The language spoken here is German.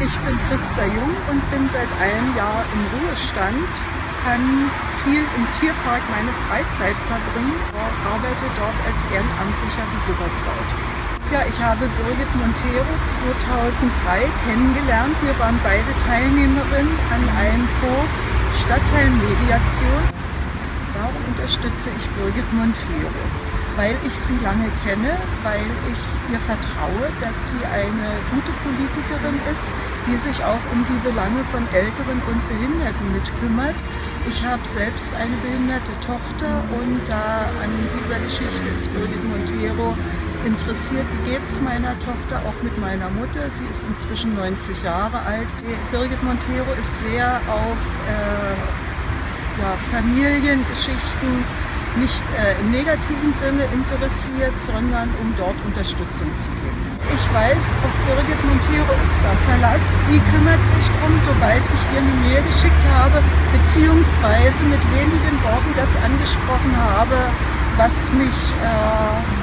Ich bin Christa Jung und bin seit einem Jahr im Ruhestand, kann viel im Tierpark meine Freizeit verbringen, arbeite dort als ehrenamtlicher Besucherscout. Ja, ich habe Birgit Montero 2003 kennengelernt. Wir waren beide Teilnehmerinnen an einem Kurs Stadtteilmediation. Warum unterstütze ich Birgit Montero? Weil ich sie lange kenne, weil ich ihr vertraue, dass sie eine gute Politikerin ist, die sich auch um die Belange von Älteren und Behinderten mitkümmert. Ich habe selbst eine behinderte Tochter und da an dieser Geschichte ist Birgit Montero interessiert, wie geht es meiner Tochter, auch mit meiner Mutter. Sie ist inzwischen 90 Jahre alt. Birgit Montero ist sehr auf äh, ja, Familiengeschichten nicht äh, im negativen Sinne interessiert, sondern um dort Unterstützung zu geben. Ich weiß, auf Birgit Montero ist da Verlass. Sie kümmert sich darum, sobald ich ihr eine Mail geschickt habe, beziehungsweise mit wenigen Worten das angesprochen habe, was mich äh.